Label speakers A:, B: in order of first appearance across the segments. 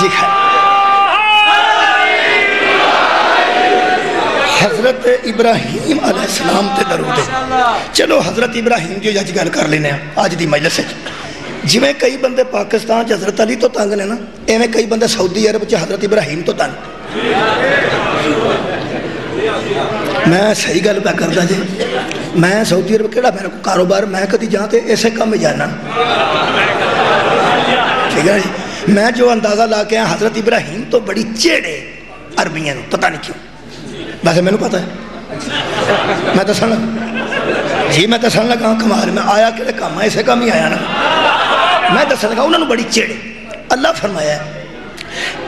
A: जी खैर हज़रत इब्राहिम अलैहिस्सलाम ते दरूद। है चलो हज़रत इब्राहिम जी अज गल कर लेने अज की मजलिस जिमें कई बंदे पाकिस्तान हज़रत अली तो तंग ने ना, एवं कई बंदे सऊदी अरब हज़रत इब्राहिम तो तंग। मैं सही गल पै करता जी। मैं सऊदी अरब केड़ा मेरा कारोबार, मैं कभी जा तो इसे काम जाना। ठीक है जी? मैं जो अंदाज़ा ला के आया, हज़रत इब्राहिम तो बड़ी चेड़े अरबिया पता नहीं क्यों। वैसे मैंने पता है। मैं दसन लगा। जी, मैं दसन लगा, कमाल, मैं आया कि काम इसे काम ही आया ना। मैं दसन लगा उन्होंने बड़ी चेड़े। अल्लाह फरमाया,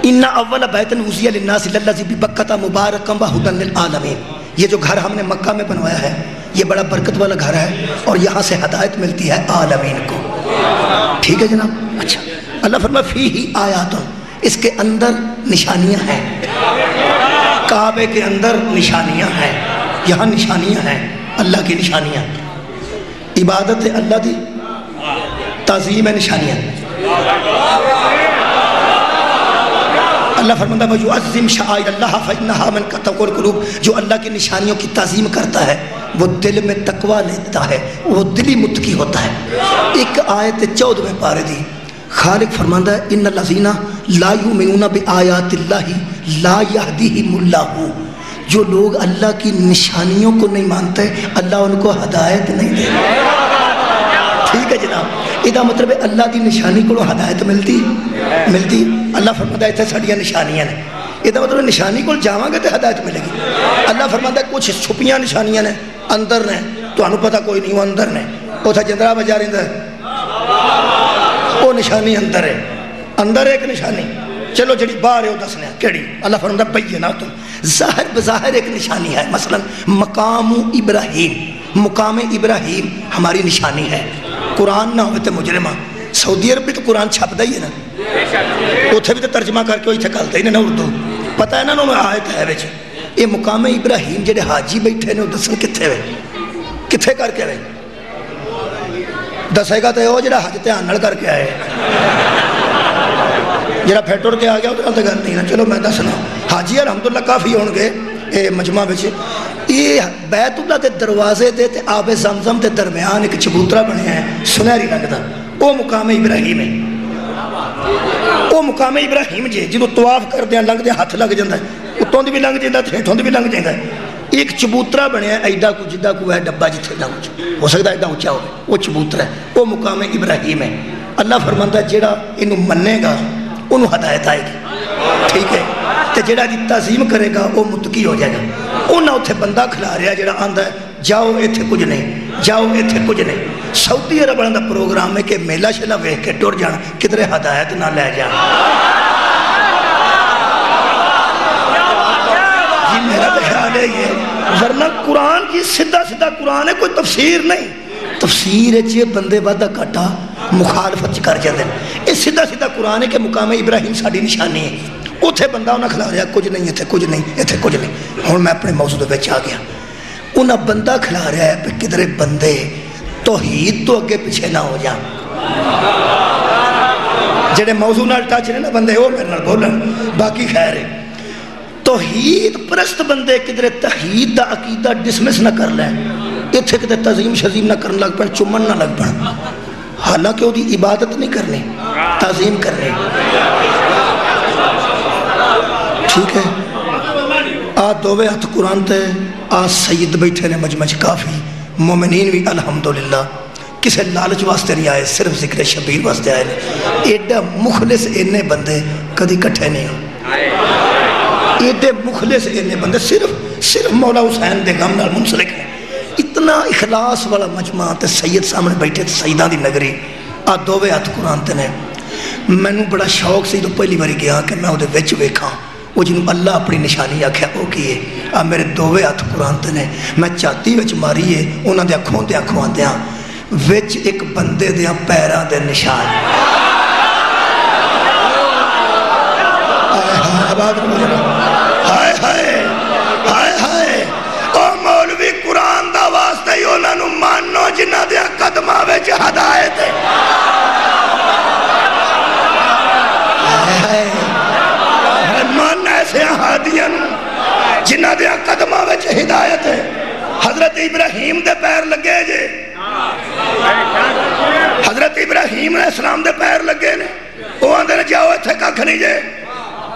A: इन्ना अव्वल बैतन उजिया लिन्नास लल्लज़ी बिबक्कता मुबारकम व हुदन लिल आलमीन। ये जो घर हमने मक्का में बनवाया है, ये बड़ा बरकत वाला घर है और यहाँ से हदायत मिलती है आलमीन को। ठीक है जनाब? अच्छा। अल्लाह फरमा, फ़ी ही आया तो इसके अंदर निशानियाँ हैं। काबे के अंदर निशानियाँ हैं, यहाँ निशानियाँ हैं, अल्लाह की निशानियाँ। इबादत है अल्लाह की तज़ीम है निशानियाँ। अल्लाह फरमाता है अज़िम कतकुल जो अल्लाह की निशानियों की तज़ीम करता है, वो दिल में तकवा लेता है, वो दिली मुतकी होता है। एक आयत चौदहवें पारे दी खालिक फरमांदा इन लजीना लायू मेना बे आयात ला यादी मुला हो जो लोग अल्लाह की निशानियों को नहीं मानते, अल्लाह उनको हदायत नहीं दे ठीक है जनाब। यदा मतलब अल्लाह की निशानी को हदायत मिलती? मिलती। अल्लाह फरमाता इतने साड़िया निशानियाँ ने। यदा मतलब निशानी को जावे तो हदायत मिलेगी। अल्लाह फरमाता कुछ छुपिया निशानियाँ ने, अंदर ने। तो पता कोई नहीं, वो अंदर ने। उ जंदरा बजा रहा वो निशानी अंदर है। अंदर एक निशानी। चलो जी बाहर है, वो दसने केड़ी? अल्लाह फरमाता पई ना तुम। ज़ाहिर बजाहिर एक निशानी है। मसलन, मकाम इब्राहिम। मुकाम इब्राहिम हमारी निशानी है। कुरान ना हो तो मुजरिमा। सऊदी अरब भी तो कुरान छपता ही है ना। उत्थे भी तो तर्जमा करके इतने करते ही ना उर्दू। पता है ना उन्होंने आयत है बिच। ये मुकाम इब्राहिम जेडे हाजी बैठे ने दसन कितने वे? कितने करके वे? दसेगा तो वो जो हज ध्यान करके आए। जरा फिर टुर के आ गया तो गल नहीं ना। चलो मैं दसना। हाजी, अलहमदुल्ला, काफ़ी हो गए ये मजमा ये बैतुल्ला के दरवाजे के आबे जमजम के दरम्यान एक चबूतरा बनया सुनहरी रंग का वो मुकाम इब्राहिम है। वो मुकाम इब्राहिम जे जो तवाफ करद लंघद हथ लग जाता उत्तों भी लंघ जाता हेठों भी लंघ जाता है। एक चबूतरा बनया एडा कुछ जिदा को है, डब्बा जिथे ना कुछ हो सकता एडा उच्चा हो वो चबूतरा है, वो मुकाम इब्राहिम है। अल्लाह फरमाना जेड़ा इन मनेगा उन्होंने हदायत आएगी। ठीक है? तो जेड़ा की तजीम करेगा, वो मुतकी हो जाएगा। उन्हें उत्थे बंदा खिला रहा जरा आंदा जाओ इतने कुछ नहीं, जाओ इतने कुछ नहीं। सऊदी अरब वाले का प्रोग्राम है कि मेला शेला वेख के टुर जाना, किधरे हदायत ना लै जा। जी है वरना कुरान की सीधा सीधा कुरान है, कोई तफसीर नहीं। तफसीर च बंदे वादा घाटा मुखालफत कर जाते हैं। ये सीधा सीधा कुरान है कि मुकाम इब्राहिम साड़ी निशानी है। उत्थे बंदा उन्हें खिला रहा, कुछ नहीं इतने कुछ नहीं इतने कुछ नहीं। हूँ मैं अपने मौजूद आ गया। उन्हें बंदा खिला रहा है कि किधरे बंदे, तोहीद तो अगे पिछे ना हो जा। जेडे मौजू न टच ने ना बंदे वो मेरे बोलन, बाकी खैर है। तोहीद परस्त बंदे किधरे तहीद का अकीदा डिसमिस ना कर लें। इतने कितने तजीम शजीम ना कर लग पैन चुमन ना लग पैन। हालाँकि वो इबादत नहीं करनी, तजीम करनी। ठीक है? आ दोवे हथ कुरान ते, आ सईद बैठे ने मजमज काफ़ी। मोमिनीन भी अलहमदुल्ला किसी लालच वास्ते नहीं आए, सिर्फ़ ज़िक्र शबीर वास्ते आए एडा मुखलिस इन्ने बंदे कभी कट्ठे नहीं हो। एडे मुखलिस इन्ने बंदे सिर्फ़ सिर्फ़ मौला हुसैन के गम मुंसलिक है। इतना इखलास वाला मजमा तो सैयद सामने बैठे सईदा की नगरी, आ दोवे हथ कुरान ने। मैं बड़ा शौक से जो पहली बार गया कि मैं वो वेखा। वो जिन्होंने अल्लाह अपनी निशानी आख्या वो की है? आ मेरे दोवे हथ कुरानत ने, मैं छाती मारी है उन्होंने अखों ते अखों आद्या एक बंदे दया पैरों के निशान। हाय जिन्हों कदम हिदायत है। हज़रत इब्राहिम के पैर लगे जे। हज़रत इब्राहिम इस्लाम के पैर लगे ने। वो आते जाओ इतने कख नहीं जे।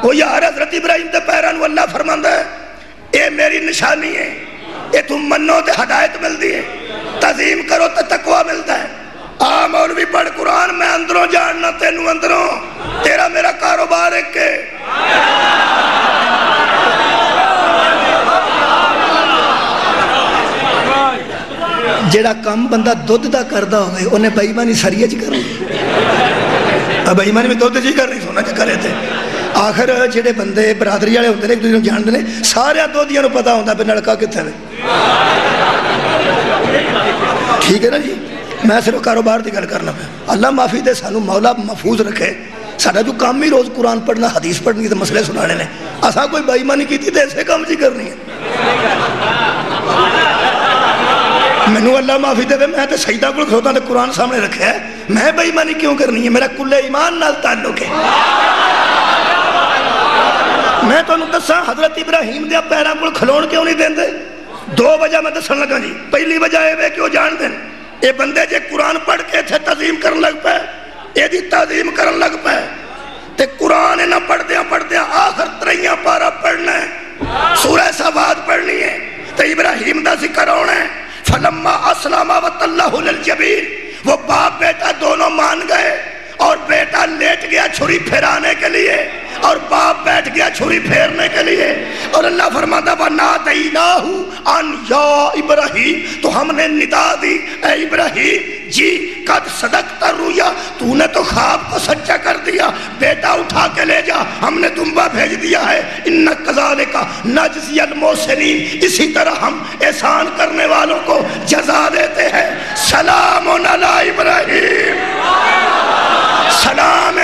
A: वो यार हज़रत इब्राहिम के पैरों अल्लाह फरमा है ये मेरी निशानी है ये तुम मनो तो हदायत मिलती है, तजीम करो तो तकवा मिलता है। आ मौल भी पढ़ कुरान, मैं अंदरों जानना तेन अंदरों तेरा मेरा कारोबार एक ਜਿਹੜਾ ਕੰਮ ਬੰਦਾ ਦੁੱਧ ਦਾ ਕਰਦਾ ਹੋਵੇ ਉਹਨੇ ਬੇਈਮਾਨੀ ਸਰੀਏ ਚ ਕਰਨੀ ਆ ਬੇਈਮਾਨੀ ਵੀ ਦੁੱਧ ਜੀ ਕਰਨੀ ਸੋਨਾ ਚ ਕਰੇ ਤੇ ਆਖਰ ਜਿਹੜੇ ਬੰਦੇ ਬਰਾਦਰੀ ਵਾਲੇ ਹੁੰਦੇ ਨੇ ਇੱਕ ਦੂਜੇ ਨੂੰ ਜਾਣਦੇ ਨੇ ਸਾਰਿਆਂ ਦੋਧੀਆਂ ਨੂੰ ਪਤਾ ਹੁੰਦਾ ਵੀ ਨਲਕਾ ਕਿੱਥੇ ਵੇ ਠੀਕ ਹੈ ਨਾ ਜੀ ਮੈਂ ਸਿਰਫ ਕਾਰੋਬਾਰ ਦੀ ਗੱਲ ਕਰਨਾ ਪਿਆ ਅੱਲਾ ਮਾਫੀ ਦੇ ਸਾਨੂੰ ਮੌਲਾ ਮਹਫੂਜ਼ ਰੱਖੇ ਸਾਡਾ ਜੋ ਕੰਮ ਹੀ ਰੋਜ਼ ਕੁਰਾਨ ਪੜ੍ਹਨਾ ਹਦੀਸ ਪੜ੍ਹਨੀ ਤੇ ਮਸਲੇ ਸੁਣਾਣੇ ਨੇ ਅਸਾਂ ਕੋਈ ਬੇਈਮਾਨੀ ਕੀਤੀ ਤੇ ਐਸੇ ਕੰਮ ਜੀ ਕਰਨੀ ਹੈ मैनू अल्लाह माफ़ी दे मैं तो सईदा को खलोता तो कुरान सामने रखा है। मैं बेईमानी क्यों करनी है? मेरा कुल्ले ईमान नाल ताल्लुक है। मैं तुम दसा हज़रत इब्राहिम के पैरों को खलो क्यों नहीं देंगे दो वजह मैं दसन लगा जी। पहली वजह यह कि जान दें ये बंदे जे कुरान पढ़ के इतने तजीम कर लग पाए यदि तजीम कर लग पाए तो कुरान इन्हें पढ़द्या पढ़द्या आखिर तरैया पारा पढ़ना है। सूरह सवाद पढ़नी है। तो इब्राहिम का ज़िक्र आना है। फलम्मा असलामा जबीन। वो बाप बेटा दोनों मान गए और बेटा लेट गया छुरी फेराने के लिए और बाप बैठ गया छुरी फेरने के लिए। और अल्लाह फरमाता ना दई ना अन या इब्राहिम तो हमने निदा दी, ए इब्राहिम जी, कब सदक रुया तूने तो ख्वाब को सच्चा कर दिया। बेटा उठा के ले जा। हमने तुम्बा भेज दिया है। इन कजाले का नजसियल मोसरीन इसी तरह हम एहसान करने वालों को जजा देते हैं। सलाम इब्राहिम। सलाम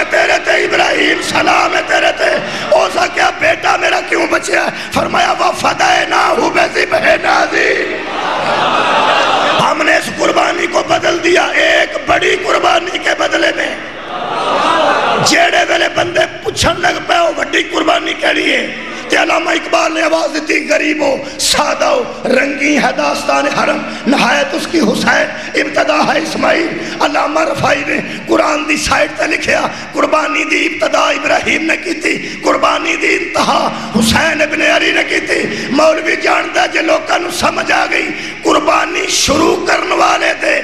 A: है अलामा इकबाल ने आवाज़ दी, गरीब हो, सादा हो, रंगी है दास्तान हरम, नहायत उसकी हुसैन, इब्तदा है इस्माइल अलामा रफाई ने कुरान की साइड से लिखा कुर्बानी की इब्तदा इब्राहिम ने की थी कुर्बानी की इंतहा हुसैन इबन अली ने की थी मौलवी जानता जो लोगों समझ आ गई, कुर्बानी शुरू करने वाले थे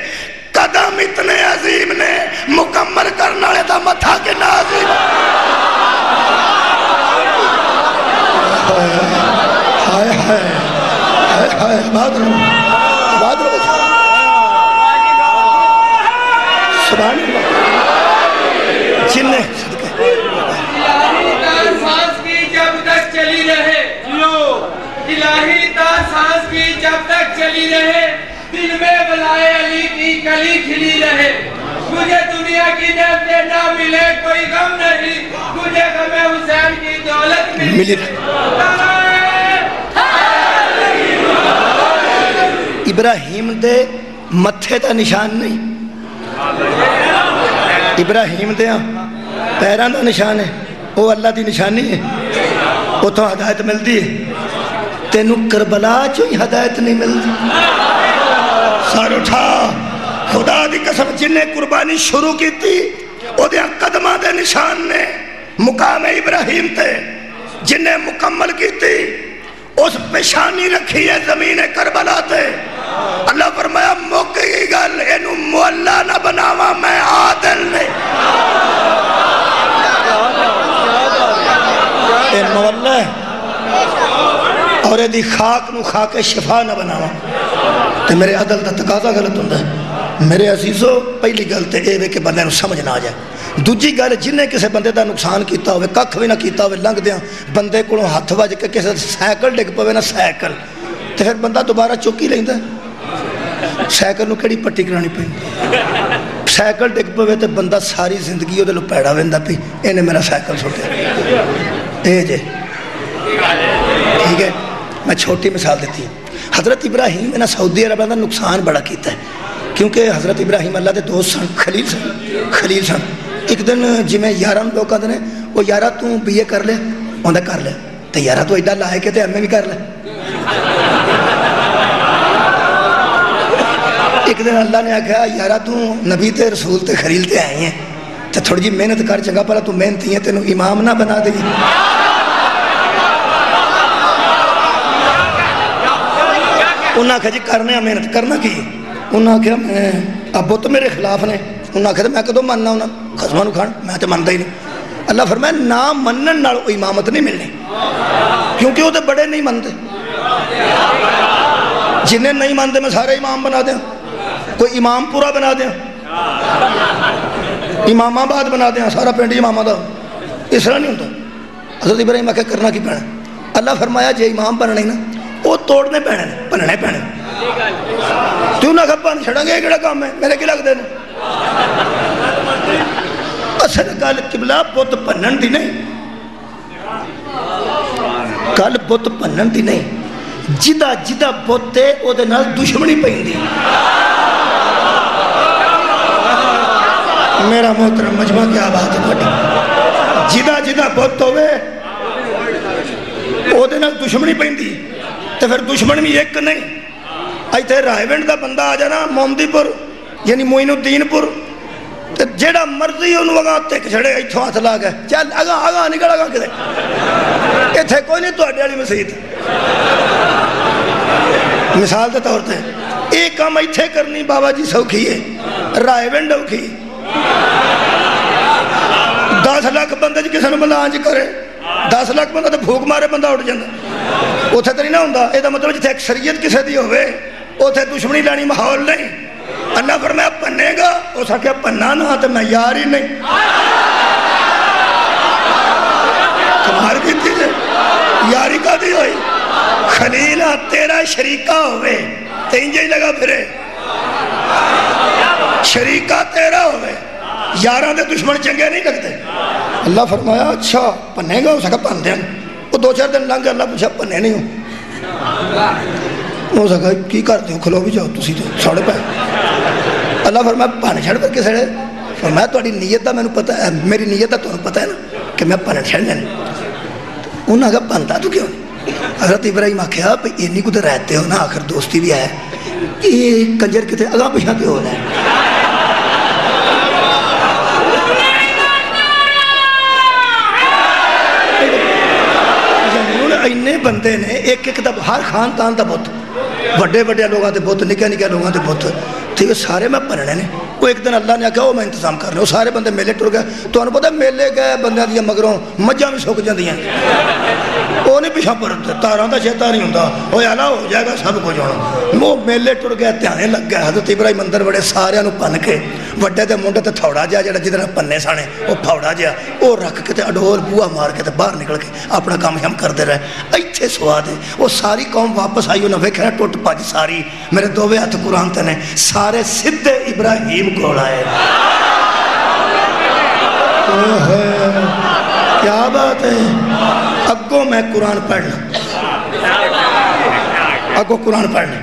A: कदम इतने अजीम ने, मुकम्मल करने वाले का मथा के नाजीम हाय हाय हाय हाय रो बात रो सुभान जिन्ने
B: सांस की जब तक चली रहे दिल में बुलाए अली की कली खिली रहे मुझे दुनिया की नेमतें ना मिले कोई गम नहीं। मुझे गमे हुसैन की दौलत मिली, मिली।
A: इब्राहिम दे मथे का निशान नहीं। इब्राहिम दे पैरों का निशान है। वो अल्लाह की निशानी है। उतों हदायत मिलती है। तेन करबला चो ही हदायत नहीं मिलती सर उठा। खुदा की कसम जिन्हें कुर्बानी शुरू की कदम के निशान ने मुकाम इब्राहिम थे जिन्हें मुकम्मल की थी। उस पेशानी रखी है ज़मीन करबला थे अल्लाह फरमाया, मुक गई गल इन मुअल्ला ना बनावा, मैं आदिल ने और यदि खाक नु खा के शिफा ना बनावा। तो मेरे अदल का तकाजा गलत मेरे अजीजो, पहली गल तो यह कि बंद समझ ना आ जाए। दूजी गल, जिन्हें किसी बंदे का नुकसान किया हो कख भी ना किया हो लंघद्या बंदे को हथ बज के किसी सैकल डिग पवे ना सैकल तो फिर बंदा दोबारा चुक ही। लेंदा सैकल कि पट्टी करानी पी सैकल डिग पवे तो बंदा सारी ज़िंदगी पैड़ा वहदा पी, इन्हें मेरा सैकल सुटिया ये जे, ठीक है, मैं छोटी मिसाल दी हज़रत इब्राहिम इन्हें सऊदी अरब का नुकसान बड़ा किया है क्योंकि हज़रत इब्राहिम अल्लाह के दोस्त सन, खलील सन खलील सन। एक दिन जिमें यार लोग कहते हैं वो यार तू बी ए कर ले आंदा कर ले। तो यार तू एडा लाए के एम ए भी कर ले। एक दिन अल्लाह ने आख्या, यार तू नबी ते, रसूल ते खरील ते आई है। तो थोड़ी जी मेहनत कर, चंगा भला तू मेहनती है, तेन इमाम ना बना दे उन्हें आख्या जी, करने मेहनत, करना की उन्हें आख्या, मैं, अब बुत मेरे खिलाफ ने। उन्हें आख्या, मैं कदों मनना उन्हें? खसमा खान मैं तो मनता ही नहीं। अल्लाह फिर मैं ना मनन इमामत नहीं मिलनी, क्योंकि वो तो बड़े नहीं मनते जिन्हें नहीं मानते मैं सारे इमाम बना दें कोई इमाम पूरा बना दें इमामाबाद बना दें सारा पिंड इमामा का इस तरह नहीं होता हज़रत इब्राहिम आख्या, करना की पैना अल्लाह फरमाया, जे इमाम बनने ना वो तोड़ने पैने भनने पैने तू ना भन छड़ांगे कि काम है मेरे की लगते हैं असल गल किबला बुत भनन की नहीं गल बुत भनन की नहीं जिदा जिदा बुत है वो दुश्मनी पैंदी मेरा मोहतरम मजमा क्या बात है ਤੁਹਾਡੀ ਜਿਦਾ ਜਿਦਾ ਬੁੱਤ ਹੋਵੇ ਉਹਦੇ ਨਾਲ ਦੁਸ਼ਮਣੀ ਪੈਂਦੀ ਤੇ ਫਿਰ ਦੁਸ਼ਮਣ ਵੀ ਇੱਕ ਨਹੀਂ ਇੱਥੇ ਰਾਏਵਿੰਡ ਦਾ ਬੰਦਾ ਆ ਜਾਣਾ ਮੋਮਦੀਪੁਰ ਯਾਨੀ ਮੋਇਨਉਦੀਨਪੁਰ ਤੇ ਜਿਹੜਾ ਮਰਜ਼ੀ ਉਹਨੂੰ ਅਗਾ ਉੱਤੇ ਛੜੇ ਇੱਥੋਂ ਹੱਥ ਲਾ ਕੇ ਚੱਲ ਅਗਾ ਅਗਾ ਨਿਕਲ ਅਗਾ ਕਿਤੇ ਇੱਥੇ ਕੋਈ ਨਹੀਂ ਤੁਹਾਡੇ ਵਾਲੀ ਮਸਜਿਦ ਮਿਸਾਲ ਦੇ ਤੌਰ ਤੇ ਇਹ ਕੰਮ ਇੱਥੇ ਕਰਨੀ ਬਾਬਾ ਜੀ ਸੌਖੀ ਹੈ ਰਾਏਵਿੰਡ ਔਖੀ 10 ਲੱਖ ਬੰਦੇ ਚ ਕਿਸੇ ਨੂੰ ਮਲਾਂਜ ਕਰੇ 10 ਲੱਖ ਬੰਦਾ ਤੇ ਭੂਖ ਮਾਰੇ ਬੰਦਾ ਉੱਡ ਜਾਂਦਾ ਉੱਥੇ ਤਾਂ ਨਹੀਂ ਨਾ ਹੁੰਦਾ ਇਹਦਾ ਮਤਲਬ ਜਿੱਥੇ ਅਕਸਰੀਅਤ ਕਿਸੇ ਦੀ ਹੋਵੇ उसे दुश्मनी लैनी माहौल नहीं। अल्लाह फिर मैं भन्नेगा उस आख्या भन्ना ना तो मैं यार ही नहीं। कमार की यारी का हुई? तेरा शरीका लगा फिरे। शरीका तेरा के दुश्मन चंगे नहीं लगते अल्लाह फरमाया अच्छा भन्नेगा भन दे दो चार दिन लंघ, अल्लाह पूछा भन्ने नहीं हो। हो सका की करते हो खलो भी जाओ तुम तो साढ़े पै अल्लाह फरमाया भन छड़ पर किसे फरमाया थोड़ी नीयत का मैंने पता है मेरी नीयत का तुम्हें पता है ना कि मैं भन छड़ने उन्हें आखा भनता तू क्यों हजरत इब्राहिम आख्या भाई इन्नी कुछ रहते हो ना आखिर दोस्ती भी है ये कंजर कितने अगा पिछा पे हो रहा है ਇੰਨੇ ਬੰਦੇ ਨੇ ਇੱਕ ਇੱਕ ਦਾ ਹਰ ਖਾਨਦਾਨ ਦਾ ਬੁੱਤ ਵੱਡੇ ਵੱਡੇ ਲੋਕਾਂ ਦੇ ਬੁੱਤ ਨਿੱਕੇ ਨਿੱਕੇ ਲੋਕਾਂ ਦੇ ਬੁੱਤ ਠੀਕ ਹੈ ਸਾਰੇ ਮੈਂ ਭਰਣੇ ਨੇ ਉਹ ਇੱਕ ਦਿਨ ਅੱਲਾ ਨੇ ਆਖਿਆ ਉਹ ਮੈਂ ਇੰਤਜ਼ਾਮ ਕਰ ਰਿਹਾ ਉਹ ਸਾਰੇ ਬੰਦੇ ਮੇਲੇ ਟੁਰ ਗਏ ਤੁਹਾਨੂੰ ਪਤਾ ਮੇਲੇ ਗਏ ਬੰਦਿਆਂ ਦੀਆਂ ਮਗਰੋਂ ਮੱਝਾਂ ਵੀ ਸੁੱਕ ਜਾਂਦੀਆਂ ਉਹ ਨਹੀਂ ਪਿਛਾ ਪਰ ਤਾਰਾਂ ਦਾ ਚੇਤਾ ਨਹੀਂ ਹੁੰਦਾ ਉਹ ਆਲਾ ਹੋ ਜਾਏਗਾ ਸਭ ਕੁਝ ਹੁਣ ਉਹ ਮੇਲੇ ਟੁਰ ਗਏ ਧਿਆਨੇ ਲੱਗ ਗਿਆ ਹਜ਼ਰਤ ਇਬਰਾਹਿਮ ਅੰਦਰ ਬੜੇ ਸਾਰਿਆਂ ਨੂੰ ਭੰਨ ਕੇ ਵੱਡੇ ਦੇ ਮੁੰਡੇ ਤੇ ਥੌੜਾ ਜਿਹਾ ਜਿਹੜਾ ਜਿਹਦੇ ਨਾਲ ਪੰਨੇ ਸਾਣੇ ਉਹ ਫੌੜਾ ਜਿਹਾ ਉਹ ਰੱਖ ਕੇ ਤੇ ਅਡੋਲ ਬੂਆ ਮਾਰ ਕੇ ਤੇ ਬਾਹਰ ਨਿਕਲ ਕੇ ਆਪਣਾ ਕੰਮ ਹਮ ਕਰਦੇ ਰਹੇ ਇੱਥੇ ਸਵਾਦ ਹੈ ਉਹ ਸਾਰੀ ਕੌਮ ਵਾਪਸ ਆਈ ਉਹਨਾਂ ਵੇਖਿਆ ਟੁੱਟ ਭੱਜ ਸਾਰੀ ਮੇਰੇ ਦੋਵੇਂ ਹੱਥ ਕੁਰਾਨ ਤੇ ਨੇ ਸਾਰੇ ਸਿੱਧੇ ਇਬਰਾਹੀਮ ਕੋਲ ਆਏ क्या बात है अगो मैं कुरान पढ़ना अगो कुरान पढ़ना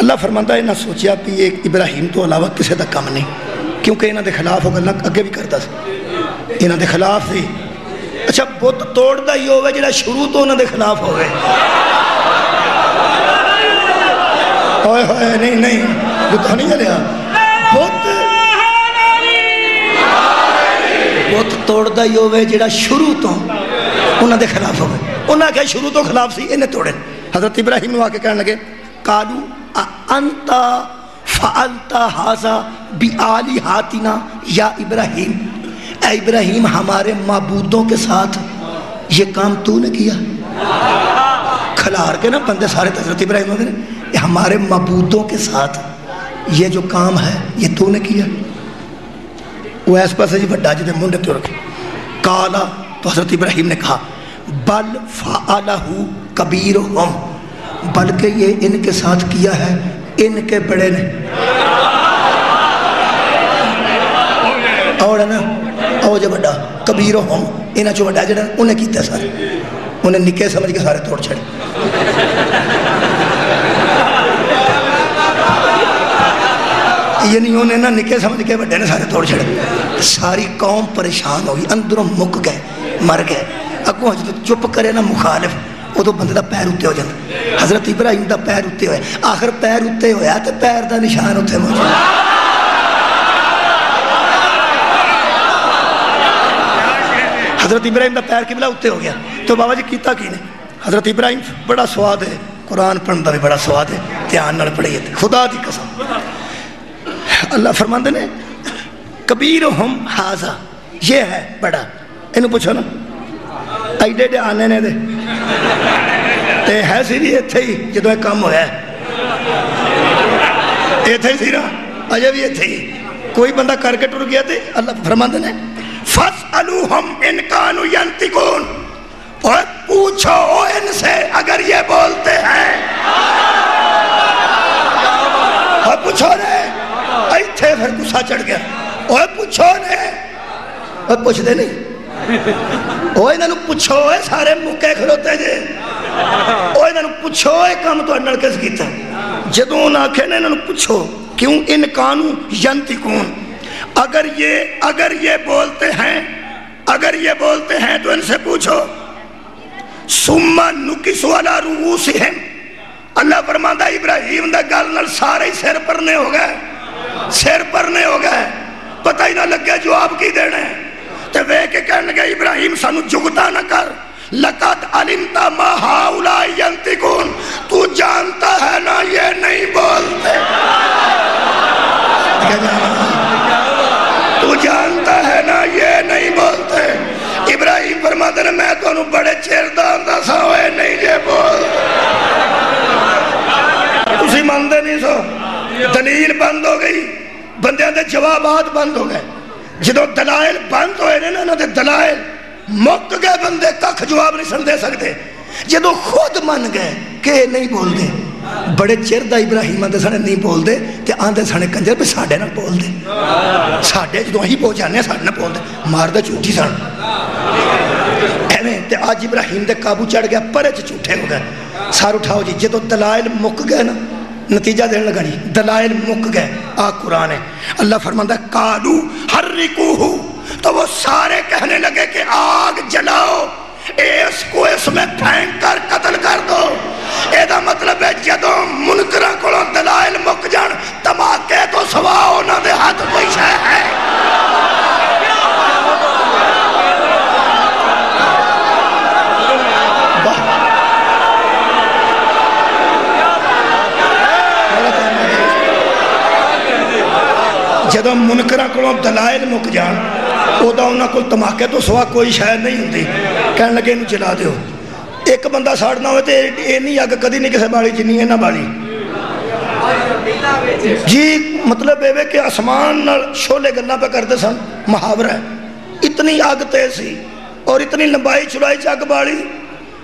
A: अल्लाह फरमाता इन्हें सोचा भी ये इब्राहिम तो अलावा किसी का कम नहीं, क्योंकि इन्हों के खिलाफ वो गल अगे भी करता इन्हों के खिलाफ सी। अच्छा बुत तोड़ता ही होवे जो शुरू तो उन्होंने खिलाफ होए, नहीं नहीं बुता नहीं चलिया बुत बुत तोड़ता ही होवे जो शुरू तो। उन्होंने खिलाफ हो गए उन्हें आख्या शुरू तो खिलाफ से, इन्हें तोड़े। हज़रत इब्राहिम आके कह लगे, कालू अंता फालता हाजा बी आली हातिना या इब्राहिम? ए इब्राहिम, हमारे मबूदों के साथ ये काम तूने किया? खलार के ना बंदे सारे हज़रत इब्राहिम ये हमारे मबूदों के साथ ये जो काम है, ये तूने किया? वो इस पास जी बड़ा जिसे मुंडे तुर काला तो हज़रत इब्राहिम ने कहा, बल फ़ालहू कबीर हम बल्कि ये इनके साथ किया है, इनके बड़े ने। और है ना, और जो बड़ा कबीर हम इन्हों चो बड़ा जरा उन्हें किया सारे। उन्हें निके समझ के सारे तोड़ छड़े। यानी उन्हें ना निके समझ के बड़े ने सारे तोड़ छड़े। सारी कौम परेशान हो गई, अंदरों मुक गए। मर गए ਅੱਗੋਂ ਜਦੋਂ ਚੁੱਪ ਕਰੇ ਨਾ ਮੁਖਾਲਿਫ ਉਦੋਂ ਬੰਦੇ ਦਾ ਪੈਰ ਉੱਤੇ ਹੋ ਜਾਂਦਾ ਹਜ਼ਰਤ ਇਬਰਾਹੀਮ ਦਾ ਪੈਰ ਉੱਤੇ ਹੋਇਆ ਆਖਰ ਪੈਰ ਉੱਤੇ ਹੋਇਆ ਤੇ ਪੈਰ ਦਾ ਨਿਸ਼ਾਨ ਉੱਥੇ ਮੌਜੂਦ हज़रत इब्राहिम का पैर किबला उत्ते हो गया तो बाबा जी किया की ने हज़रत इब्राहिम बड़ा स्वाद है कुरान पढ़ने का भी बड़ा स्वाद है ध्यान नाल पढ़िए खुदा की कसम अल्लाह फरमाते ने कबीर हम हाजा ये है बड़ा इन पूछो ना। एडे एडे आने ने दे। ते है सी भी इत्थे ही जो इत्थे ही सी ना अजे भी इत्थे ही। कोई बंदा करके टुर गया अल्लाह फरमाते ने, फस अलू हम इनकानु यंतिकून। और पूछो इनसे, अगर ये बोलते हैं। और पूछो ने इतने फिर गुस्सा चढ़ गया। और पूछो ने और पूछते नहीं। ਉਹ ਇਹਨਾਂ ਨੂੰ ਪੁੱਛੋ ਇਹ ਸਾਰੇ ਮੁੱਕੇ ਖਲੋਤੇ ਜੇ ਉਹ ਇਹਨਾਂ ਨੂੰ ਪੁੱਛੋ ਇਹ ਕੰਮ ਤੁਹਾਡੇ ਨਾਲ ਕਿਸ ਕੀਤਾ ਜਦੋਂ ਉਹਨਾਂ ਆਖੇ ਨੇ ਇਹਨਾਂ ਨੂੰ ਪੁੱਛੋ क्यों इन कानू यंतिकून अगर ये अगर ये बोलते हैं अगर ये बोलते हैं तो इनसे पूछो सुम्मा नुकिस वाला रूस है अल्लाह फरमाता इब्राहिम दा गल नाल सारे ही सिर परने हो गए सिर परने हो गए पता ही ना लगे जवाब की देना है वे के कहने लगे इब्राहिम सानू जुगता ना कर। लकत अलिमता महाउला यंतिकून। तू जानता है ना ये नहीं बोलते। तू जानता है ना ये नहीं बोलते। इब्राहिम फरमाते, मैं तो बड़े चेर का आंदा नहीं जे बोल तुसी मानते नहीं सो? दलील बंद हो गई। बंदे के जवाबात बंद हो गए। जो दलाइल बंद होए ने ना इन्हां दे दलाइल मुक गए बंदे, कख जवाब नहीं सन दे सकते जो खुद मन गए कि नहीं बोलते बड़े चिर इब्राहिम आते सने नहीं बोलते तो आते सने कंजर भी साढ़े नाल बोलते साढ़े जो अं बोल जाने साढ़े बोलते मारते झूठी सन। एवं तो अज इब्राहिम के काबू चढ़ गया, परे झूठे हो गए। सर उठाओ जी जो दलाइल मुक गए ना, नतीजा देने लगा जी, दलाइल मुक गए। आ कुरान है। अल्लाह फरमाता कालू हर रिकूहू तो वो सारे कहने लगे कि आग जलाओ इसको इसमें फेंक कर कत्ल कर दो ਇਹਦਾ ਮਤਲਬ ਹੈ ਜਦੋਂ ਮੁਨਕਰਾਂ ਕੋਲੋਂ ਦਲਾਇਲ ਮੁੱਕ ਜਾਣ ਧਮਾਕੇ ਤੋਂ ਸਵਾ ਉਹਨਾਂ ਦੇ ਹੱਥ ਕੋਈ ਸ਼ੈ ਹੈ ਜਦੋਂ ਮੁਨਕਰਾਂ ਕੋਲੋਂ ਦਲਾਇਲ ਮੁੱਕ ਜਾਣ ਉਦੋਂ ਉਹਨਾਂ ਕੋਲ ਧਮਾਕੇ ਤੋਂ ਸਵਾ ਕੋਈ ਸ਼ੈ ਨਹੀਂ ਹੁੰਦੀ ਕਹਿਣ ਲੱਗੇ ਇਹਨੂੰ ਜਲਾ ਦਿਓ ਇੱਕ ਬੰਦਾ ਸਾੜਨਾ ਹੋਵੇ ਤੇ ਇੰਨੀ ਅੱਗ ਕਦੀ ਨਹੀਂ ਕਿਸੇ ਬਾਲੀ ਜਿੰਨੀ ਇਹਨਾਂ ਬਾਲੀ ਜੀ ਮਤਲਬ ਇਹ ਵੇ ਕਿ ਅਸਮਾਨ ਨਾਲ ਸ਼ੋਲੇ ਗੱਲਾਂ ਪੇ ਕਰਦੇ ਸਨ ਮੁਹਾਵਰਾ ਹੈ ਇਤਨੀ ਅੱਗ ਤੇਜ਼ ਸੀ ਔਰ ਇਤਨੀ ਲੰਬਾਈ ਚੌੜਾਈ ਚ ਅੱਗ ਬਾਲੀ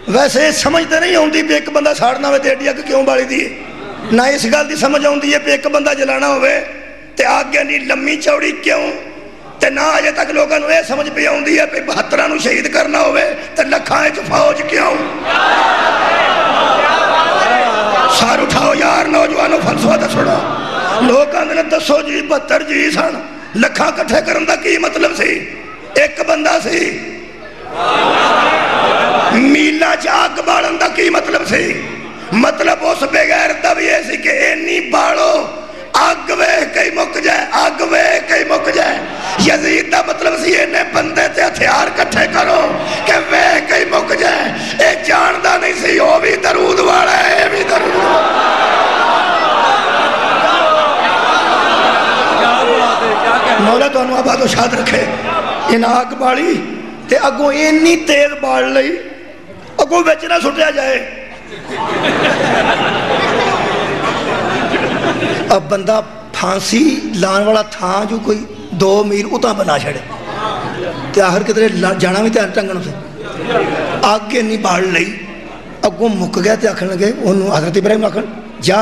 A: ਵੈਸੇ ਸਮਝਦੇ ਨਹੀਂ ਆਉਂਦੀ ਵੀ ਇੱਕ ਬੰਦਾ ਸਾੜਨਾ ਹੋਵੇ ਤੇ ਏਡੀ ਅੱਗ ਕਿਉਂ ਬਾਲੀ ਦੀ ਹੈ ਨਾ ਇਸ ਗੱਲ ਦੀ ਸਮਝ ਆਉਂਦੀ ਹੈ ਵੀ ਇੱਕ ਬੰਦਾ ਜਲਾਣਾ ਹੋਵੇ ਤੇ ਅੱਗ ਇੰਨੀ ਲੰਮੀ ਚੌੜੀ ਕਿਉਂ ਤੇ ਨਾ ਅਜੇ ਤੱਕ ਲੋਕਾਂ ਨੂੰ ਇਹ ਸਮਝ ਪਈ ਆਉਂਦੀ ਹੈ ਵੀ 72 ਨੂੰ ਸ਼ਹੀਦ ਕਰਨਾ ਹੋਵੇ ਤੇ ਲੱਖਾਂ ਵਿੱਚ ਫੌਜ ਕਿਉਂ ਸਾਰ ਉਠਾਓ ਯਾਰ ਨੌਜਵਾਨੋ ਫਲਸਫਾ ਦੱਸਣਾ ਲੋਕ ਆਂਦੇ ਨੇ ਦੱਸੋ ਜੀ 72 ਜੀ ਸਨ ਲੱਖਾਂ ਇਕੱਠੇ ਕਰਨ ਦਾ ਕੀ ਮਤਲਬ ਸੀ ਇੱਕ ਬੰਦਾ ਸੀ ਮੀਲਾ ਚ ਅੱਗ ਬਾਲਣ ਦਾ ਕੀ ਮਤਲਬ ਸੀ ਮਤਲਬ ਉਸ ਬਗੈਰ ਦਾ ਵੀ ਇਹ ਸੀ ਕਿ ਇੰਨੀ ਬਾਲੋ ਅੱਗ ਵੇਖ ਕੇ ਹੀ ਮੁੱਕ ਜਾਏ ਅੱਗ ਵੇਖ ਕੇ ਹੀ ਮੁੱਕ ਜਾਏ ਯਜ਼ੀਦ ਦਾ ਮਤਲਬ ਸੀ ਇਹਨੇ ਬੰਦੇ ਤੇ ਹਥਿਆਰ ਇਕੱਠੇ ਕਰੋ ਕਿ ਵੇਖ ਕੇ ਹੀ ਮੁੱਕ ਜਾਏ ਇਹ ਜਾਣਦਾ ਨਹੀਂ ਸੀ ਉਹ ਵੀ ਦਰੂਦ ਵਾਲਾ ਹੈ ਇਹ ਵੀ ਦਰੂਦ ਮੌਲਾ ਤੁਹਾਨੂੰ ਆਬਾਦੋ ਸ਼ਾਦ ਰੱਖੇ ਇਹਨਾਂ ਅੱਗ ਬਾਲੀ ਤੇ ਅੱਗੋਂ ਇੰਨੀ ਤੇਜ਼ ਬਾਲ ਲਈ ਅੱਗੋਂ ਵਿੱਚ ਨਾ ਸੁੱਟਿਆ ਜਾਏ अब बंदा फांसी लाने वाला था जो कोई दो मील, उता बना छड़े। ते आखिर कितने जाना भी ध्यान टंगन उसे। आगे नहीं बाड़ लई अगों मुक गया तो आखन लगे, उन्होंने हज़रत इब्राहिम आखन, जा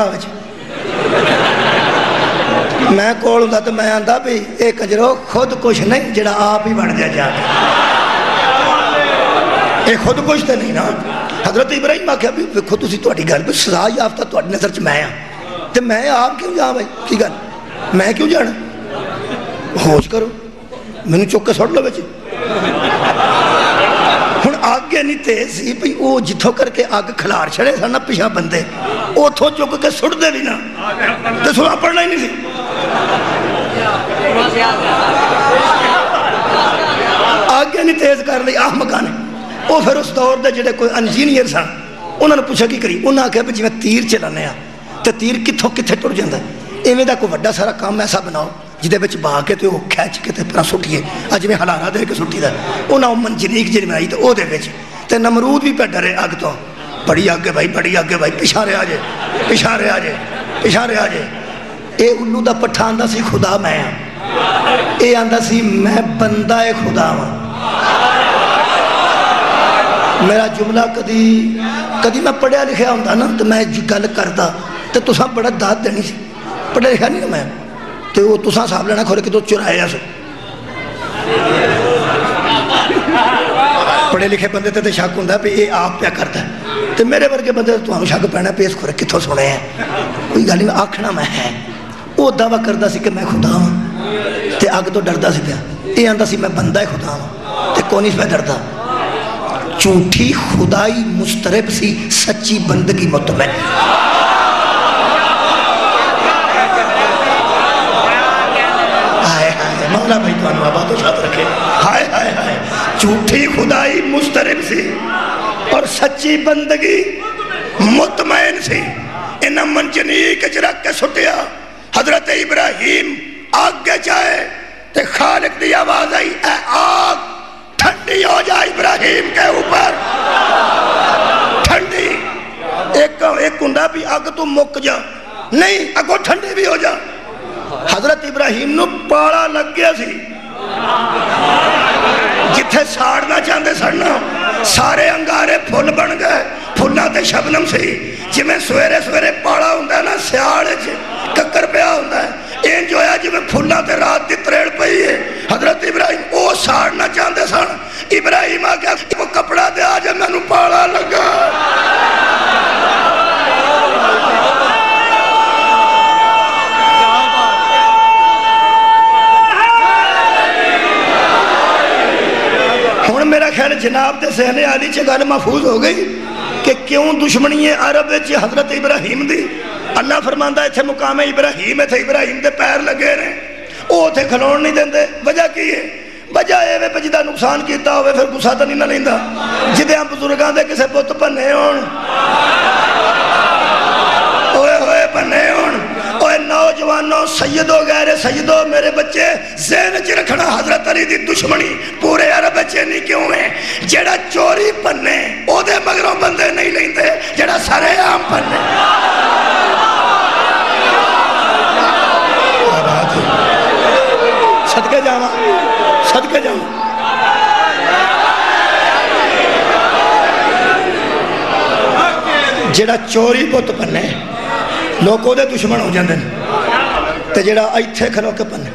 A: मैं कोल हूँ तो मैं आंदा भी ये कंजरो, खुद कुछ नहीं जरा आप ही बन जाए जाके खुद कुछ तो नहीं ना। हज़रत इब्राहिम आख्या भी, वेखो तुम गल सजा याफ्ता नज़र च मैं हाँ तो मैं आप क्यों जा भाई की गल? मैं क्यों जाना? होश करो। मैं चुक के सुट लो बच्चे हूँ अग इन तेज सी भी वह जितों करके अग खिलार छड़े सर ना पिछा बंदे उतो चुक के सुट दे भी ना। तो सुना पढ़ना ही नहीं अग इन तेज कर ली आह मकान। वो फिर उस दौर के जो कोई इंजीनियर सर उन्होंने पूछा कि करी? उन्हें आख्या भी जिम्मे तीर चलाने तो तीर कितों कितने टुट जाता है इवें का कोई व्डा सारा काम ऐसा बनाओ जिद बहा के तो खैच के तो पर सुटीए अज हलारा दे के सुटी उन्हें मंजनीक जी बनाई तो वह नमरूद भी पे डरे अग तो बड़ी अगे भाई बड़ी अगे भाई पिछा रहा जे पिछा रहा जे पिछा रहा जे ये उल्लू का पट्ठा आंदा सी खुदा मैं ये आंदा सी मैं बंदा है खुदा वा मेरा जुमला कभी कभी मैं पढ़िया लिखिया हों तो मैं गल करता तो तुसा बड़ा दात देनी सी। पढ़ा लिखा नहीं मैं। तो वो तुसा हिसाब लेना, खोरे कि चुराया सो पढ़े लिखे बंदे तो शक होंगे ये आप क्या करता है। तो मेरे वर्ग के बंद तुम शक पैना, भी इस खोरे कितों सुने हैं। कोई गल नहीं, आखना मैं है। वो दावा करता कि मैं खुदा वहाँ तो अग तो डरता सी पाया। ये सी मैं बंदा ही खुदा वहाँ तो कौन इस मैं डरता झूठी खुदाई मुस्तरब सी सच्ची बंदगी मुतमैन। हाय मौला भाई ਤੁਹਾਨੂੰ आबाद साथ रखे हाय हाय हाय झूठी खुदाई मुस्तरब सी और सच्ची बंदगी मुतमैन सी इन मंजनीक च रख के सुटिया हजरत इब्राहिम आगे जाए ते खालिक की आवाज आई ए आग ठंडी हो जा इब्राहिम के ऊपर ठंडी एक एक हुंदा भी अग तू मुक जा नहीं अगो ठंडी भी हो जा ਹਜ਼ਰਤ ਇਬਰਾਹੀਮ ਨੂੰ ਪਾਲਾ ਲੱਗ ਗਿਆ ਸੀ ਜਿੱਥੇ ਸਾੜਨਾ ਚਾਹੁੰਦੇ ਸਨ ਨਾ, ਸਾਰੇ ਅੰਗਾਰੇ ਫੁੱਲ ਬਣ ਗਏ ਫੁੱਲਾਂ ਤੇ ਸ਼ਬਨਮ ਸੀ ਜਿਵੇਂ ਸਵੇਰੇ ਸਵੇਰੇ ਪਾਲਾ ਹੁੰਦਾ ਨਾ ਸਿਆਲ 'ਚ ਕੱਕਰ ਪਿਆ ਹੁੰਦਾ ਹੈ। ਇੰਜ ਹੋਇਆ ਜਿਵੇਂ ਫੁੱਲਾਂ ਤੇ ਰਾਤ ਦੀ ਤਰੇੜ ਪਈ ਹੈ ਹਜ਼ਰਤ ਇਬਰਾਹੀਮ ਉਹ ਸਾੜਨਾ ਚਾਹੁੰਦੇ ਸਨ ਇਬਰਾਹੀਮ ਆ ਗਿਆ ਉਹ ਕਪੜਾ ਦੇ ਆ ਜਾ ਮੈਨੂੰ खैर जनाब के सहने आदि च गल महफूज हो गई कि क्यों दुश्मनी है अरब हज़रत इब्राहिम की अल्लाह फरमाना इतने मुकाम है इब्राहिम इतने इब्राहिम के पैर लगे ने। वो उसे खिला नहीं देंगे वजह की है? वजह यह भी जिदा नुकसान किया हो फिर गुस्सा तो नहीं ना लेंदा। जिदा बजुर्गों के किसी पुत भन्ने हो नौजवानों सैयदो गैर सैयदो मेरे बच्चे जहन च रखना हजरत अली दी दुश्मनी पूरे अरब बच्चे नहीं क्यों है जेड़ा चोरी भन्ने ओदे मगरों बंदे नहीं लेंदे जेड़ा सारे आम भन्ने क्या बात है। सदके जावा सदके जावा ਜਿਹੜਾ ਚੋਰੀ ਪੁੱਤ ਪੰਨੇ ਲੋਕ ਉਹਦੇ ਦੁਸ਼ਮਣ ਹੋ ਜਾਂਦੇ ਨੇ ਤੇ ਜਿਹੜਾ ਇੱਥੇ ਖਲੋ ਕੇ ਪੰਨੇ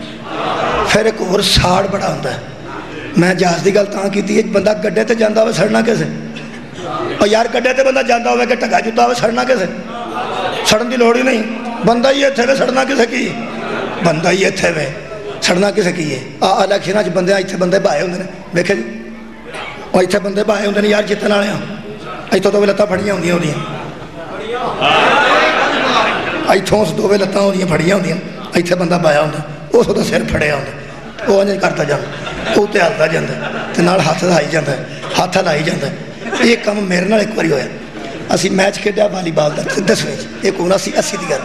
A: ਫਿਰ ਇੱਕ ਹੋਰ ਸਾੜ ਬੜਾ ਹੁੰਦਾ ਹੈ। ਮੈਂ ਜਹਾਜ਼ ਦੀ ਗੱਲ ਤਾਂ ਕੀਤੀ ਹੈ ਬੰਦਾ ਗੱਡੇ ਤੇ ਜਾਂਦਾ ਹੋਵੇ ਸੜਨਾ ਕਿਸੇ ਉਹ ਯਾਰ ਗੱਡੇ ਤੇ ਬੰਦਾ ਜਾਂਦਾ ਹੋਵੇ ਕਿ ਢੱਗਾ ਜੁੱਤਾ ਹੋਵੇ ਸੜਨਾ ਕਿਸੇ ਸੜਨ ਦੀ ਲੋੜ ਹੀ ਨਹੀਂ ਬੰਦਾ ਹੀ ਇੱਥੇ ਵੇ ਸੜਨਾ ਕਿਸੇ ਕੀ ਬੰਦਾ ਹੀ ਇੱਥੇ ਵੇ ਸੜਨਾ ਕਿਸੇ ਕੀ ਹੈ ਆ ਇਲੈਕਸ਼ਨਾਂ 'ਚ ਬੰਦੇ ਇੱਥੇ ਬੰਦੇ ਬਾਏ ਹੁੰਦੇ ਨੇ ਵੇਖੇ ਜੀ ਉਹ ਇੱਥੇ ਬੰਦੇ ਬਾਏ ਹੁੰਦੇ ਨੇ ਯਾਰ ਜਿੱਤਣ ਵਾਲੇ ਆ ਇੱਥੋਂ ਤੋਂ ਵੀ ਲੱਤਾਂ ਫੜੀਆਂ ਹੁੰਦੀਆਂ ਉਹਦੀਆਂ ਇੱਥੋਂ ਉਸ ਦੋਵੇਂ ਲੱਤਾਂ ਉਹਦੀਆਂ ਫੜੀਆਂ ਹੁੰਦੀਆਂ ਇੱਥੇ ਬੰਦਾ ਪਾਇਆ ਹੁੰਦਾ ਉਸ ਦਾ ਸਿਰ ਫੜਿਆ ਹੁੰਦਾ ਉਹ ਇੰਜ ਕਰਦਾ ਜਾਂਦਾ ਉਹ ਤੇ ਹੱਲਦਾ ਜਾਂਦਾ ਤੇ ਨਾਲ ਹੱਥ ਲਾਈ ਜਾਂਦਾ ਹੱਥ ਲਾਈ ਜਾਂਦਾ ਇਹ ਕੰਮ ਮੇਰੇ ਨਾਲ ਇੱਕ ਵਾਰੀ ਹੋਇਆ ਅਸੀਂ ਮੈਚ ਖੇਡਿਆ ਵਾਲੀਬਾਲ ਦਾ ਤੇ ਦਸਵੇਂ 'ਚ ਇਹ ਕੋਨਾ ਸੀ 80 ਦੀ ਗੱਲ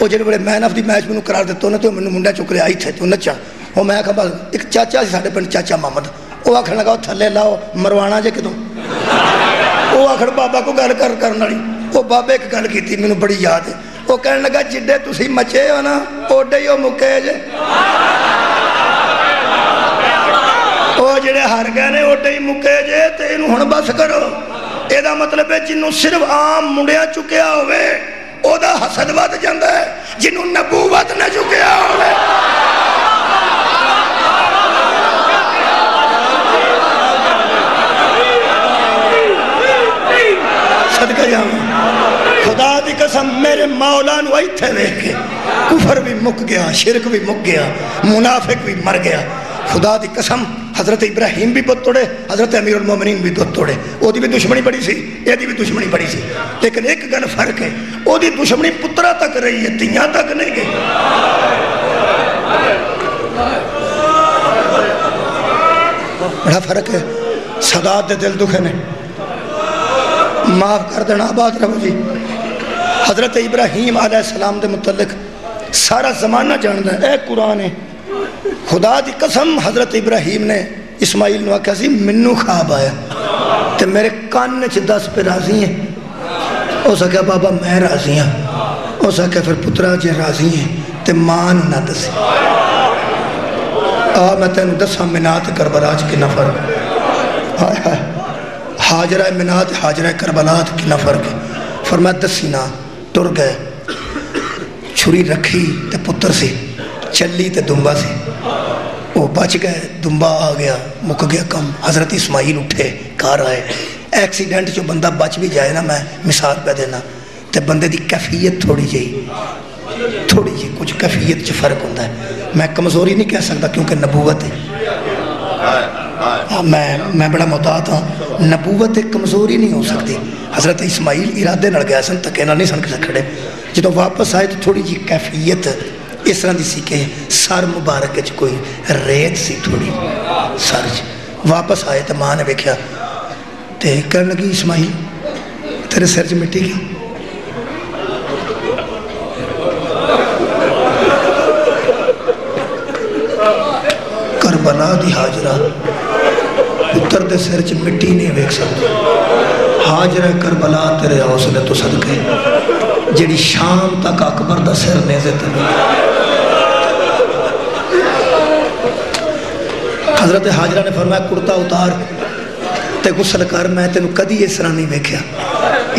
A: ਉਹ ਜਿਹੜੇ ਬੜੇ ਮੈਨ ਆਫ ਦੀ ਮੈਚ ਮੈਨੂੰ ਕਰਾਰ ਦਿੱਤਾ ਉਹਨੇ ਤੇ ਉਹ ਮੈਨੂੰ ਮੁੰਡਾ ਚੁੱਕ ਲਿਆ ਇੱਥੇ ਤੂੰ ਨੱਚਾ ਉਹ ਮੈਂ ਕਿਹਾ ਬਸ ਇੱਕ ਚਾਚਾ ਸੀ ਸਾਡੇ ਪਿੰਡ ਚਾਚਾ ਮੁਹੰਮਦ ਉਹ ਆਖਣ ਲੱਗਾ ਉਹ ਥੱਲੇ ਲਾਓ ਮਰਵਾਣਾ ਜੇ ਕਿਦੋਂ ਉਹ ਆਖੜ ਬਾਬਾ ਕੋ ਗੱਲ ਕਰ ਕਰਨ ਵਾਲੀ ਉਹ ਬਾਬੇ ਇੱਕ ਗੱਲ ਕੀਤੀ ਮੈਨੂੰ ਬੜੀ ਯਾਦ ਹੈ ਉਹ ਕਹਿਣ ਲੱਗਾ, ਜਿੱਡੇ ਤੁਸੀਂ ਮਚੇ ਹੋ ਨਾ, ਓਡੇ ਹੀ ਉਹ ਮੁੱਕੇ ਜੇ। ਉਹ ਜਿਹੜੇ ਹਾਰ ਗਏ ਨੇ, ਓਡੇ ਹੀ ਮੁੱਕੇ ਜੇ, ਤੇ ਇਹਨੂੰ ਹੁਣ ਬਸ ਕਰੋ। ਇਹਦਾ ਮਤਲਬ ਹੈ ਜਿਹਨੂੰ ਸਿਰਫ ਆਮ ਮੁੰਡਿਆਂ ਚੁੱਕਿਆ ਹੋਵੇ, ਉਹਦਾ ਹਸਦ ਵੱਧ ਜਾਂਦਾ ਹੈ ਜਿਹਨੂੰ ਨਬੂਵਤ ਨਾ ਚੁੱਕਿਆ ਹੋਵੇ। ਸਦਕਾ ਜਾਵਾਂ। दी कसम, मेरे मौला इतने देख के। कुफर भी मुक गया, शिरक भी मुक गया, मुनाफिक भी मर गया। खुदा की कसम, हज़रत इब्राहिम भी बुत तोड़े, हज़रत अमीर उल उलमोमनीन भी बुत तोड़े। ओदी भी दुश्मनी बड़ी सी, एदी भी दुश्मनी बड़ी सी। लेकिन एक गल फ़र्क है, ओदी दुश्मनी पुत्रा तक रही है, तिया तक नहीं गई। बड़ा फ़र्क है सदा दे दिल दुखे ने। माफ़ कर देना बात रहो जी। हज़रत इब्राहिम सलाम के मुतलक सारा जमाना जानता है कुरान है। खुदा की कसम, हज़रत इब्राहिम ने इस्माइल आख्या मैनू खाब आया। तो मेरे कान च दस पे राज़ी है। हो सके बाबा, मैं राज़ी हाँ। हो सके फिर पुत्रा जे राज़ी है तो माँ ना दसी आ, मैं तेन दसा मिनात करबला च कि हाय हाजरा मिनात, हाजरा करबलात कि फ़र्क है फिर मैं दसी ना। तुर गए। छुरी रखी तो पुत्र से चली तो दुम्बा से। वो बच गए दुम्बा आ गया मुक गया कम। हज़रत इस्माइल उठे घर आए। एक्सीडेंट जो बंदा बच भी जाए ना मैं मिसाल पे देना। तो बंदे की कैफियत थोड़ी जी थोड़ी जी कुछ कैफियत च फ़र्क होता है। मैं कमज़ोरी नहीं कह सकता क्योंकि नबूवत है। हाँ, मैं मैं बड़ा मोहतात हाँ। नबूवत एक कमज़ोरी नहीं हो सकती। हज़रत इस्माइल इरादे न गया सन, धक्के नहीं सन खड़े। जो वापस आए तो थोड़ी जी कैफियत, इस तरह की सी कि सर मुबारक कोई रेत सी थोड़ी, सर वापस आए तो माँ ने वेख्या तो कह लगी इस्माइल, तेरे सिर च मिट्टी क्यों करबला दी हाजरा। पुत्र के सिर च मिट्टी नहीं वेख सकती हाजरा करबला तेरे हौसले तो सदके। जी शाम तक अकबर का सिर ने हज़रत हाजरा ने फरमाया, कुर्ता उतार ते गुसल कर, मैं तेन कदी इस तरह नहीं वेख्या।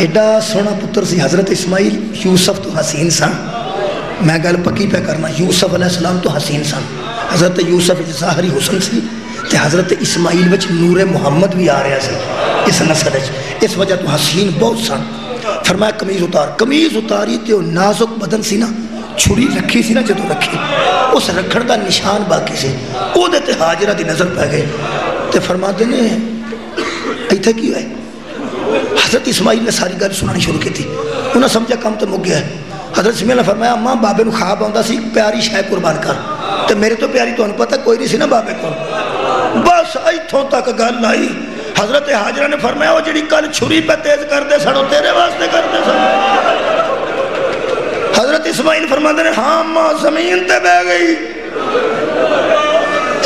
A: एडा सोहना पुत्र सी हज़रत इस्माइल यूसफ तो हसीन सन। मैं गल पक्की पे करना, यूसफ अलैहिस्सलाम तो हसीन सन। हज़रत यूसफ ज़ाहरी हुसन सी। ते हज़रत इस्माइल में नूर मुहम्मद भी आ रहा सी इस नसल इस वजह तो हसीन बहुत सन। फरमाया, कमीज उतार, कमीज उतारी तो नाजुक बदन सी ना, छुरी रखी सी ना जो रखी। उस रखण का निशान बाकी से। वो हाजरा की नज़र पै गई। तो फरमाते ने इतने की है हज़रत इस्माइल ने सारी गल सुनानी शुरू की थी उन्हें समझा कम तो मुक गया है। हज़रत सिमिया ने फरमाया, अम्मा, बाबे खाब आता प्यारी शायद कुरबान कर। तो मेरे तो प्यारी तुम्हें पता, कोई नहीं ना बाबे को बस इतों तक गल आई। हज़रत हाजरा ने फरमाया जी कल छुरी पे तेज करते सन तेरे वास्ते करते सन हज़रत इस्माइल फरमाते ने हाँ माँ, ज़मीन ते बह गई।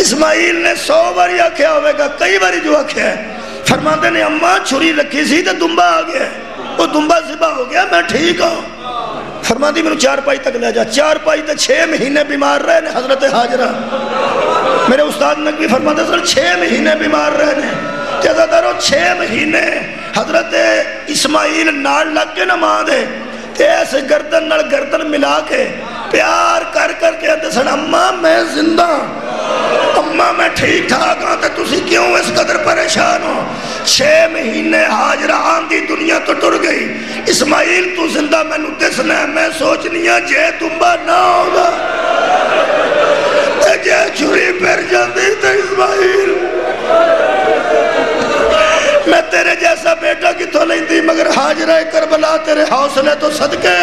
A: इस्माइल ने सौ बारी आख्या होगा कई बारी जो आख्या फरमाते ने, अम्मा, छुरी रखी सी तो दुम्बा आ गया वो दुम्बा सिबा हो गया, मैं ठीक हाँ। फरमाती मैं चार पाई तक ले जा। चार पाई तो छह महीने बीमार रहे ने, हज़रत हाजरा। मेरे उस्ताद नकवी फरमाते सर छह महीने बीमार रहे ने। ज़्यादातर छह महीने हज़रत इस्माइल नाल लग के ना माँ दे इस गर्दन गर्दन मिला के प्यार कर कर के आते सन अम्मा, मैं ज़िंदा अम्मा, मैं ठीक ठाक हाँ तो तुम क्यों इस कदर परेशान हो? छे महीने हाजरा आंदी दुनिया तो टुर गई। इस्माइल, तू ज़िंदा, मैनू दसना मैं सोचनी हाँ जे तुम्बा ना होगा जे छुरी फिर जाती तो इस्माइल। मैं तेरे जैसा बेटा कितों लेंदी, मगर हाजरा करबला तेरे हौसले तो सदके।